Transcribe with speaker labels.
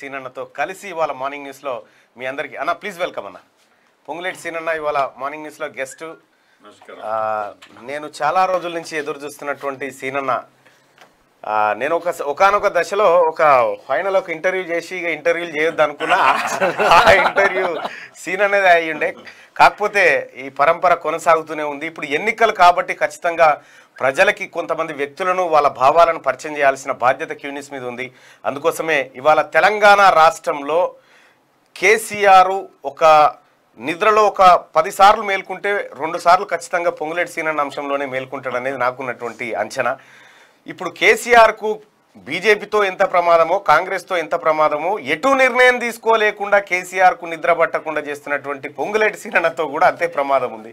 Speaker 1: సీనన్నతో కలిసి ఇవాళ మార్నింగ్ న్యూస్లో మీ అందరికీ అన్న ప్లీజ్ వెల్కమ్ అన్న. పొంగులేటి సీనన్న ఇవాళ మార్నింగ్ న్యూస్లో గెస్ట్ నేను చాలా రోజుల నుంచి ఎదురు చూస్తున్నటువంటి సీనన్న నేను ఒక ఒకనొక దశలో ఒక ఫైనల్ ఒక ఇంటర్వ్యూ చేసి ఇక ఇంటర్వ్యూలు చేయొద్దు అనుకున్నా. ఆ ఇంటర్వ్యూ సీన్ అనేది అయి ఉండే. కాకపోతే ఈ పరంపర కొనసాగుతూనే ఉంది. ఇప్పుడు ఎన్నికలు కాబట్టి ఖచ్చితంగా ప్రజలకి కొంతమంది వ్యక్తులను వాళ్ళ భావాలను పరిచయం చేయాల్సిన బాధ్యత క్యూనిస్ మీద ఉంది. అందుకోసమే ఇవాళ తెలంగాణ రాష్ట్రంలో కేసీఆర్ ఒక నిద్రలో ఒక పది సార్లు మేల్కుంటే రెండు సార్లు ఖచ్చితంగా పొంగులేటి సీనన్న అంశంలోనే మేల్కుంటాడనేది నాకున్నటువంటి అంచనా. ఇప్పుడు కేసీఆర్కు బీజేపీతో ఎంత ప్రమాదమో కాంగ్రెస్తో ఎంత ప్రమాదమో ఎటు నిర్ణయం తీసుకోలేకుండా కేసీఆర్కు నిద్ర పట్టకుండా చేస్తున్నటువంటి పొంగులేటి సీనన్నతో కూడా అంతే ప్రమాదం ఉంది.